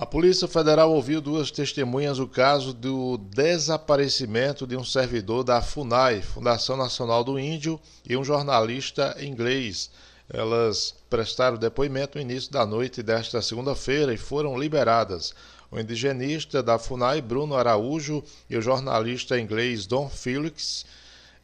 A Polícia Federal ouviu duas testemunhas o caso do desaparecimento de um servidor da FUNAI, Fundação Nacional do Índio, e um jornalista inglês. Elas prestaram depoimento no início da noite desta segunda-feira e foram liberadas. O indigenista da FUNAI, Bruno Araújo, e o jornalista inglês Don Felix,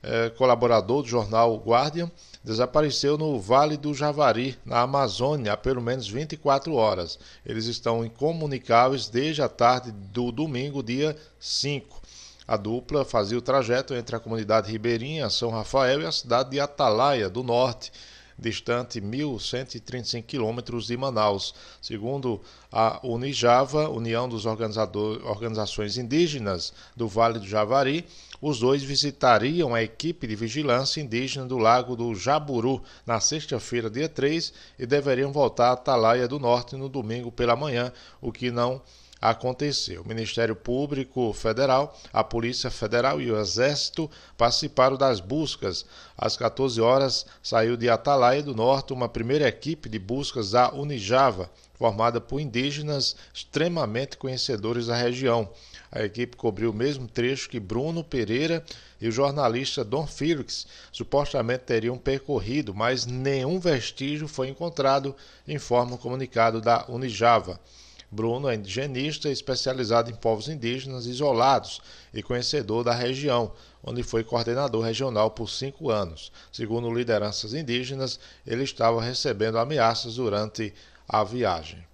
eh, colaborador do jornal Guardian, desapareceu no Vale do Javari, na Amazônia, há pelo menos 24 horas. Eles estão incomunicáveis desde a tarde do domingo, dia 5. A dupla fazia o trajeto entre a comunidade ribeirinha, São Rafael, e a cidade de Atalaia, do norte distante 1.135 quilômetros de Manaus. Segundo a Unijava, União dos Organizações Indígenas do Vale do Javari, os dois visitariam a equipe de vigilância indígena do Lago do Jaburu na sexta-feira, dia 3, e deveriam voltar a Atalaia do Norte no domingo pela manhã, o que não aconteceu. O Ministério Público Federal, a Polícia Federal e o Exército participaram das buscas. Às 14 horas, saiu de Atalaia do Norte uma primeira equipe de buscas da Unijava, formada por indígenas extremamente conhecedores da região. A equipe cobriu o mesmo trecho que Bruno Pereira e o jornalista Dom Felix supostamente teriam percorrido, mas nenhum vestígio foi encontrado, informa o comunicado da Unijava. Bruno é indigenista especializado em povos indígenas isolados e conhecedor da região, onde foi coordenador regional por cinco anos. Segundo lideranças indígenas, ele estava recebendo ameaças durante a viagem.